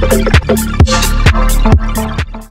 thanks